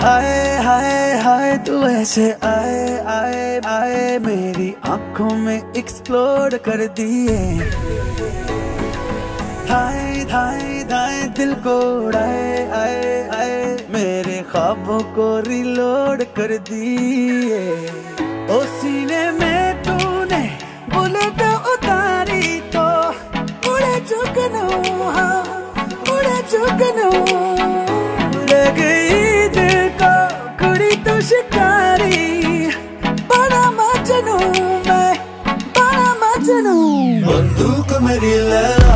हाय हाय हाय, तू ऐसे आए आए आए, मेरी आँखों में एक्सप्लोर कर दिए। हाय हाय हाय, दिल को आए आए आए, मेरे ख्वाबों को रिलोड कर दिए। ओ सीने में तूने बुलेट उतारी तो उड़े चुकनो हाँ उड़े चुकनो। Mandu Camarilla